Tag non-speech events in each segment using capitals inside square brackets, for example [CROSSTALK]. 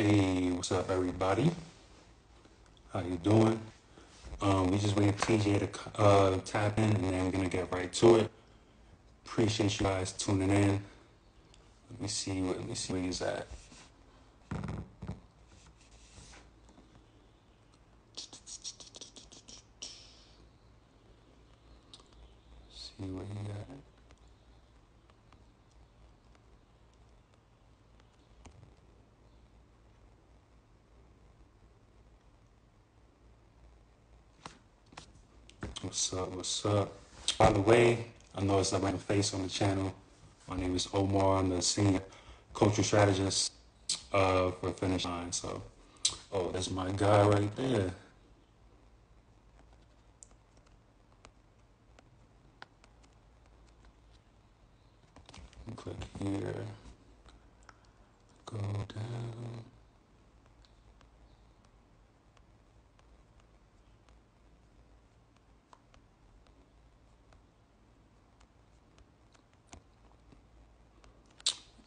Hey, what's up, everybody? How you doing? Um, we just waiting TJ to uh, tap in, and then we're gonna get right to it. Appreciate you guys tuning in. Let me see. Let me see where he's at. See where he at. What's up? What's up? By the way, I know it's not my face on the channel. My name is Omar. I'm the senior cultural strategist uh, for Finish Line. So, oh, that's my guy right there. Click here. Go down.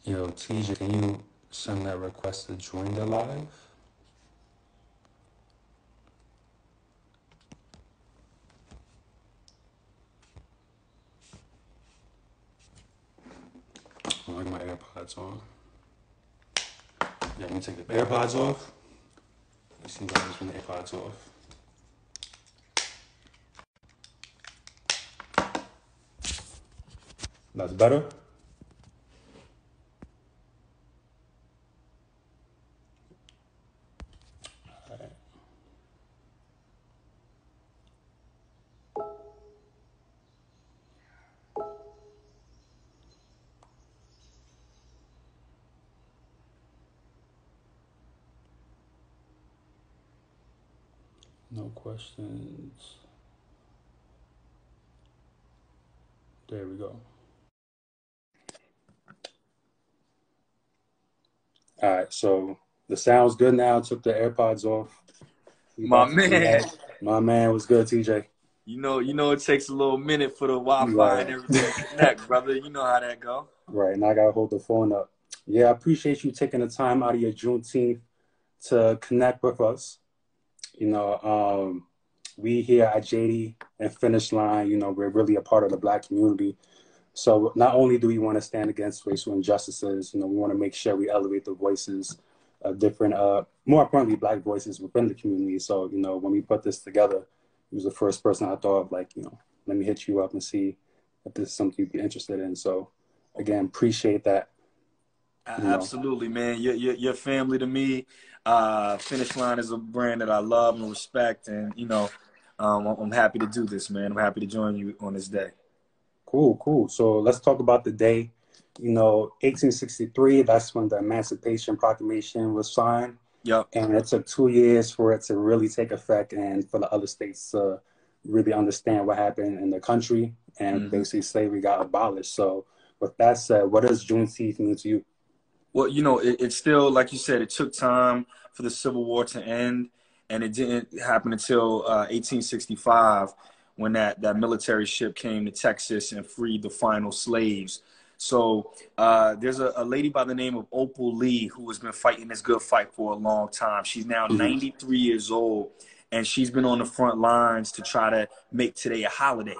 Yo, TJ, can you send that request to join the live? I got my AirPods on. Yeah, let me take the AirPods off. It seems like I'm the AirPods off. That's better? No questions. There we go. All right, so the sound's good now. Took the AirPods off. We My about to do man. My man was good, TJ. you know, you know, it takes a little minute for the Wi-Fi Right. and everything to connect, brother. You know how that go. Right, now I gotta hold the phone up. Yeah, I appreciate you taking the time out of your Juneteenth to connect with us. You know, um, we here at JD and Finish Line, you know, we're really a part of the black community. So not only do we want to stand against racial injustices, you know, we want to make sure we elevate the voices of different, uh, more importantly, black voices within the community. So, you know, when we put this together, he was the first person I thought of, like, you know, let me hit you up and see if this is something you'd be interested in. So, again, appreciate that. A- You know, Absolutely, man. You're, you're, you're family to me. Uh, Finish Line is a brand that I love and respect, and you know, um, I'm happy to do this, man. I'm happy to join you on this day. cool, cool. So let's talk about the day. You know, 1863, that's when the Emancipation Proclamation was signed. Yep. And it took two years for it to really take effect and for the other states to really understand what happened in the country. And hmm basically, slavery got abolished. So, with that said, what does Juneteenth mean to you? Well, you know, it, it's still like you said. It took time for the Civil War to end, and it didn't happen until uh, 1865 when that that military ship came to Texas and freed the final slaves. So uh, there's a, a lady by the name of Opal Lee who has been fighting this good fight for a long time. She's now Mhm. 93 years old, and she's been on the front lines to try to make today a holiday.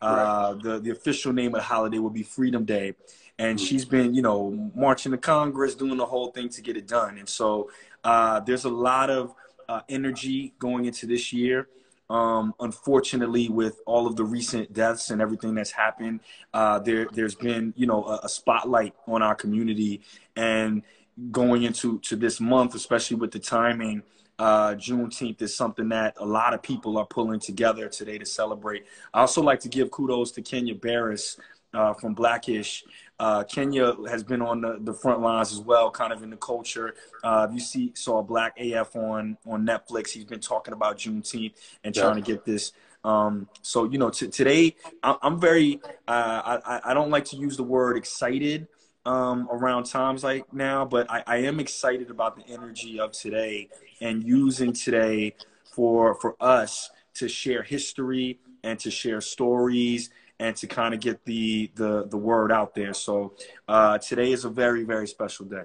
Right. Uh, the the official name of the holiday will be Freedom Day, and Mhm. she's been you know marching to Congress, doing the whole thing to get it done. And so uh, there's a lot of uh, energy going into this year. Um, unfortunately, with all of the recent deaths and everything that's happened, uh, there there's been you know a, a spotlight on our community, and going into to this month, especially with the timing, uh, Juneteenth is something that a lot of people are pulling together today to celebrate. I also like to give kudos to Kenya Barris uh, from Blackish. Uh, Kenya has been on the, the front lines as well, kind of in the culture. Uh, you see saw Black AF on on Netflix, he's been talking about Juneteenth and Yeah. trying to get this. Um, so you know, t- today I- I'm very. Uh, I I don't like to use the word excited um, around times like now, but I, I am excited about the energy of today and using today for for us to share history and to share stories and to kind of get the the the word out there. So uh, today is a very very special day.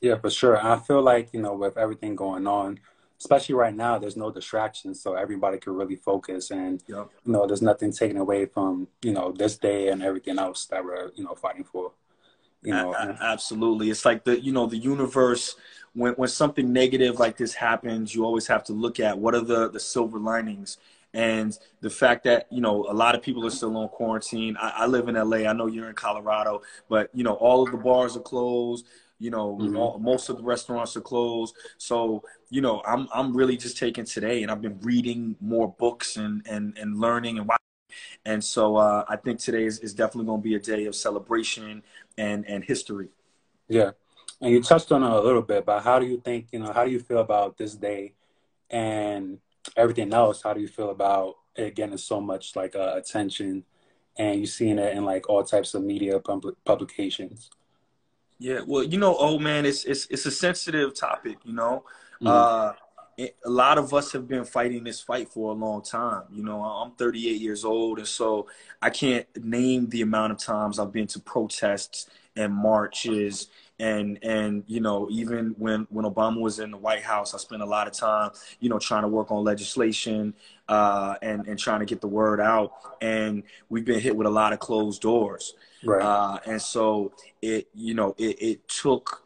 Yeah, for sure. I feel like, you know, with everything going on, especially right now, there's no distractions, so everybody can really focus and Yep. you know, there's nothing taken away from, you know, this day and everything else that we're, you know, fighting for. You know, A- absolutely. It's like the you know the universe. When when something negative like this happens, you always have to look at what are the the silver linings. And the fact that you know a lot of people are still on quarantine. I, I live in LA. I know you're in Colorado, but you know all of the bars are closed. You know Mhm. all, most of the restaurants are closed. So you know I'm I'm really just taking today, and I've been reading more books and and and learning and watching. And so uh, I think today is, is definitely going to be a day of celebration and and history. Yeah. And you touched on it a little bit, but how do you think, you know, how do you feel about this day and everything else? How do you feel about it getting so much like uh, attention and you seeing it in like all types of media public publications? Yeah, well, you know, oh man, it's it's it's a sensitive topic, you know. Mhm. Uh, it, a lot of us have been fighting this fight for a long time. You know, I'm 38 years old, and so I can't name the amount of times I've been to protests and marches, and and you know, even when when Obama was in the White House, I spent a lot of time, you know, trying to work on legislation uh, and and trying to get the word out. And we've been hit with a lot of closed doors. Right. Uh, and so it, you know, it, it took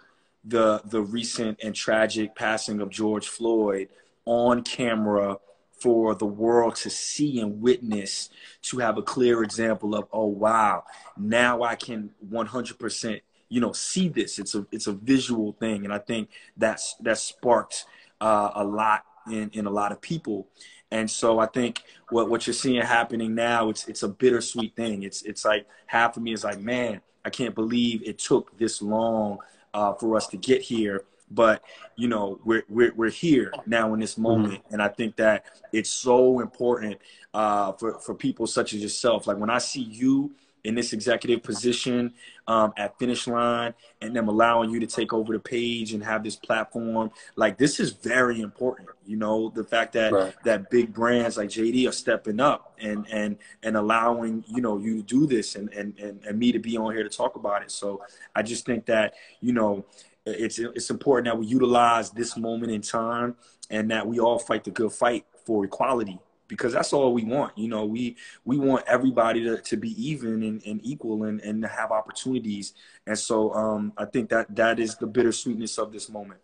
the the recent and tragic passing of George Floyd on camera for the world to see and witness to have a clear example of, oh wow, now I can 100%, you know, see this. It's a it's a visual thing, and I think that's that sparked uh, a lot in in a lot of people. And so I think what, what you're seeing happening now, it's it's a bittersweet thing. It's it's like half of me is like, man, I can't believe it took this long uh, for us to get here. But you know, we're we're we're here now in this moment, and I think that it's so important uh, for for people such as yourself. Like when I see you in this executive position um, at Finish Line, and them allowing you to take over the page and have this platform, like this is very important. You know, the fact that Right. that big brands like JD are stepping up and and and allowing you know you to do this and and and, and me to be on here to talk about it. So I just think that you know it's it's important that we utilize this moment in time and that we all fight the good fight for equality because that's all we want. You know, we we want everybody to, to be even and, and equal and, and to have opportunities. And so um, I think that that is the bittersweetness of this moment.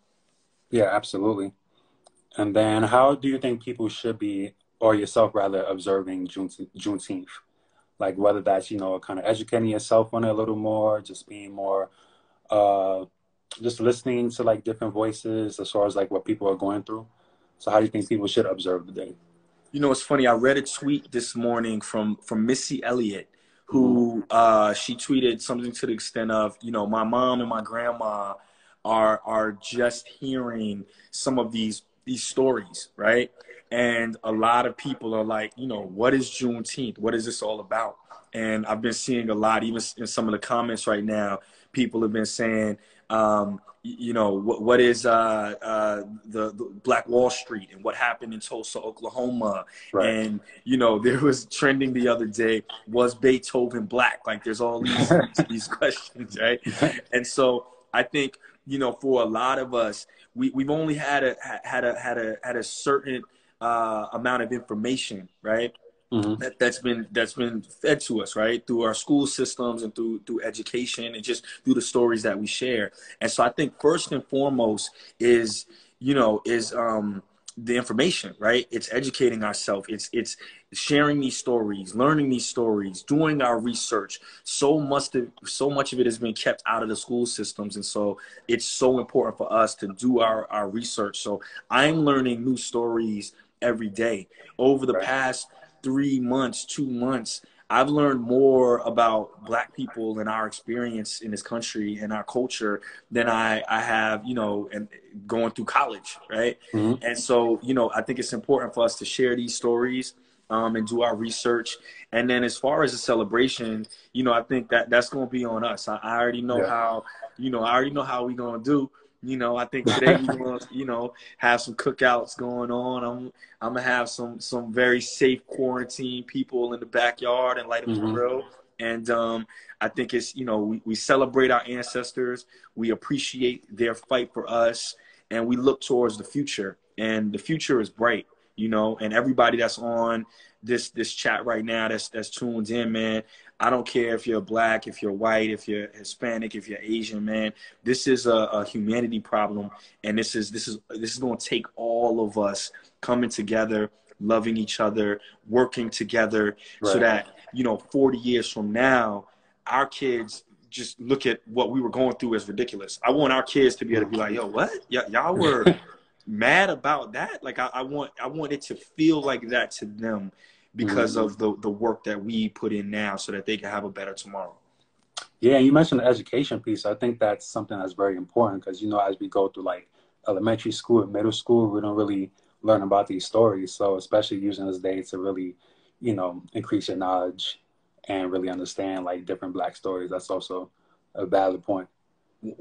Yeah, absolutely. And then how do you think people should be, or yourself rather, observing June, Juneteenth? Like whether that's, you know, kind of educating yourself on it a little more, just being more, uh, just listening to like different voices as far as like what people are going through. So how do you think people should observe the day? You know, it's funny. I read a tweet this morning from from Missy Elliott, who uh, she tweeted something to the extent of, you know, my mom and my grandma are are just hearing some of these these stories, right? And a lot of people are like, you know, what is Juneteenth? What is this all about? And I've been seeing a lot, even in some of the comments right now. People have been saying, um, you know, what, what is uh, uh, the, the Black Wall Street and what happened in Tulsa, Oklahoma? Right. And you know, [LAUGHS] there was trending the other day: was Beethoven black? Like, there's all these [LAUGHS] these questions, right? And so I think you know, for a lot of us, we we've only had a had a had a had a certain uh, amount of information, right? Mhm. that, that's been that's been fed to us right? Through our school systems and through through education and just through the stories that we share. And so i think first and foremost is you know is um the information right? It's educating ourselves. It's it's sharing these stories learning these stories doing our research. So much of so much of it has been kept out of the school systems. And so it's so important for us to do our our research. So i'm learning new stories every day. Over the Right. past three months, two months, I've learned more about Black people and our experience in this country and our culture than I, I have, you know, and going through college, right? Mhm. And so, you know, I think it's important for us to share these stories um, and do our research. And then as far as the celebration, you know, I think that that's going to be on us. I, I already know Yeah. how, you know, I already know how we're going to do. You know, I think today we're to, [LAUGHS] you know, have some cookouts going on. I'm I'm gonna have some some very safe quarantine people in the backyard and light up Mhm. the grill. And um, I think it's, you know, we, we celebrate our ancestors, we appreciate their fight for us, and we look towards the future. And the future is bright, you know, and everybody that's on this this chat right now that's that's tuned in, man. I don't care if you're black, if you're white, if you're Hispanic, if you're Asian, man. This is a, a humanity problem, and this is this is this is going to take all of us coming together, loving each other, working together, right. so that you know, 40 years from now, our kids just look at what we were going through as ridiculous. I want our kids to be able to be like, "Yo, what? Y- y'all were." [LAUGHS] mad about that like I, I want i want it to feel like that to them because mm-hmm. of the the work that we put in now so that they can have a better tomorrow. Yeah, you mentioned the education piece. I think that's something that's very important because you know as we go through like elementary school and middle school, we don't really learn about these stories. So especially using this day to really, you know, increase your knowledge and really understand like different black stories. That's also a valid point.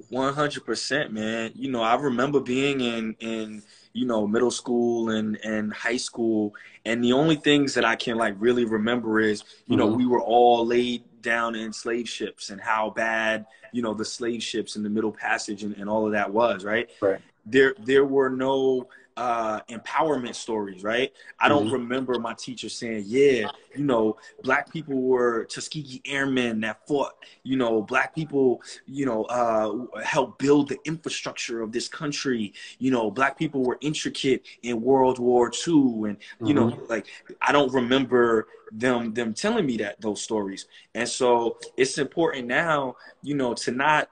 One hundred percent, man. You know, I remember being in in you know middle school and and high school, and the only things that I can like really remember is you mm-hmm. know we were all laid down in slave ships and how bad you know the slave ships in the Middle Passage and, and all of that was right. Right. There there were no uh, empowerment stories, right? I don't mm-hmm. remember my teacher saying, yeah, you know, black people were Tuskegee Airmen that fought, you know, black people, you know, uh, helped build the infrastructure of this country. You know, black people were intricate in World War II. And, you mm-hmm. know, like, I don't remember them them telling me that those stories and so it's important now you know to not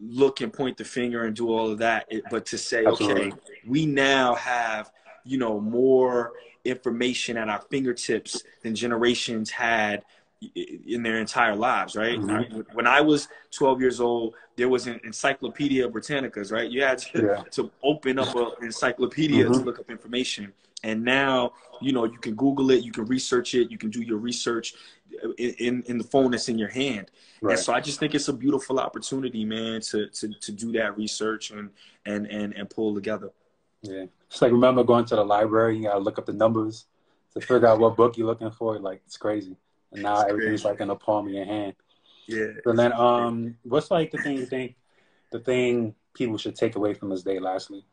look and point the finger and do all of that, but to say, Absolutely. okay, we now have, you know, more information at our fingertips than generations had in their entire lives, right? Mm-hmm. when I was 12 years old, there was an Encyclopedia Britannicas, right? You had to, yeah. to open up an encyclopedia mm-hmm. to look up information. And now, you know, you can Google it, you can research it, you can do your research in, in the phone that's in your hand. Right. And so I just think it's a beautiful opportunity, man, to, to, to do that research and, and, and, and pull together. Yeah. It's like, remember going to the library, you gotta look up the numbers to figure out what book you're looking for. Like, it's crazy. And now it's everything's crazy. like in the palm of your hand. Yeah. And then, um, what's like the thing you think, the thing people should take away from this day, lastly?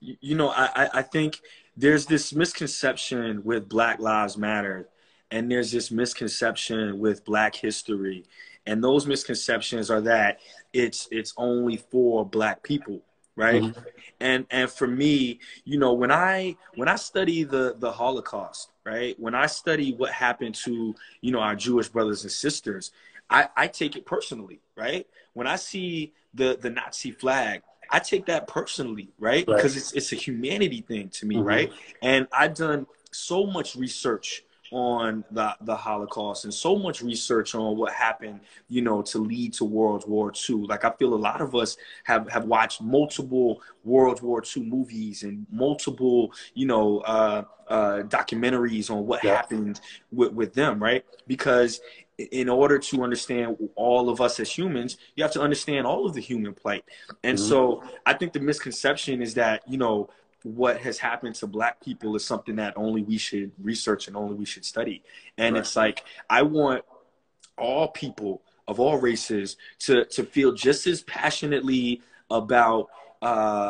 You know, I, I think there's this misconception with Black Lives Matter and there's this misconception with black history and those misconceptions are that it's it's only for black people right mm-hmm. and and for me you know when i when i study the the holocaust right when i study what happened to you know our jewish brothers and sisters i i take it personally right when i see the the nazi flag I take that personally, right? right? Because it's it's a humanity thing to me, mm-hmm. right? And I've done so much research on the the Holocaust and so much research on what happened, you know, to lead to World War II. Like I feel a lot of us have have watched multiple World War II movies and multiple, you know, uh, uh, documentaries on what yeah. happened with, with them, right? Because in order to understand all of us as humans, you have to understand all of the human plight. And mm-hmm. so I think the misconception is that, you know, what has happened to black people is something that only we should research and only we should study. And right. it's like I want all people of all races to to feel just as passionately about uh,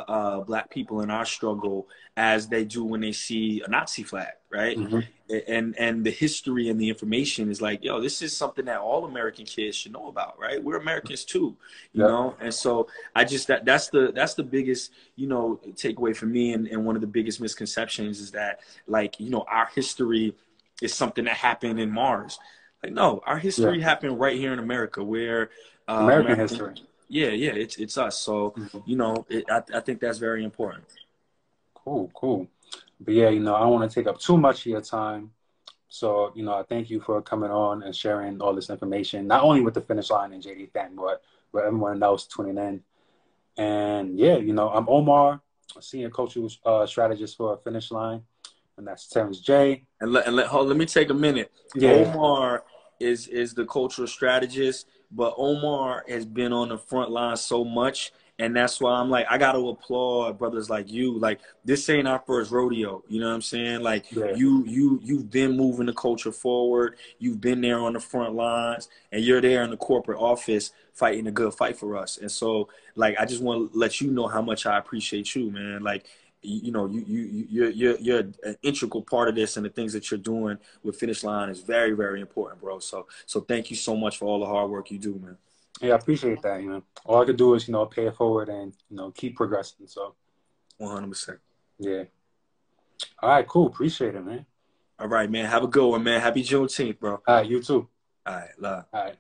uh, black people in our struggle as they do when they see a Nazi flag, right? Mm-hmm. And and the history and the information is like, yo, this is something that all American kids should know about, right? We're Americans too, you yep. know. And so I just that that's the that's the biggest you know takeaway for me, and, and one of the biggest misconceptions is that like you know our history is something that happened in Mars. Like no, our history yeah. happened right here in America, where uh, American, American history yeah, yeah, it's it's us. So mm-hmm. you know, it, I I think that's very important. Cool, cool. But yeah, you know, I don't want to take up too much of your time. So, you know, I thank you for coming on and sharing all this information, not only with the finish line and JD Thang, but with everyone else tuning in. And yeah, you know, I'm Omar, senior cultural uh, strategist for Finish Line, and that's Terrence J. And let and let hold, let me take a minute. Yeah. Omar is is the cultural strategist but Omar has been on the front line so much And that's why I'm like, I got to applaud brothers like you. Like this ain't our first rodeo. You know what I'm saying? Like yeah. you, you, you've been moving the culture forward. You've been there on the front lines, and you're there in the corporate office fighting a good fight for us. And so, like, I just want to let you know how much I appreciate you, man. Like, you know, you you you're you're you're an integral part of this, and the things that you're doing with Finish Line is very very important, bro. So so thank you so much for all the hard work you do, man. Yeah, I appreciate that. You know, all I can do is you know pay it forward and you know keep progressing. So, one hundred percent. Yeah. All right, cool. Appreciate it, man. All right, man. Have a good one, man. Happy Juneteenth, bro. All right, you too. All right, love. All right.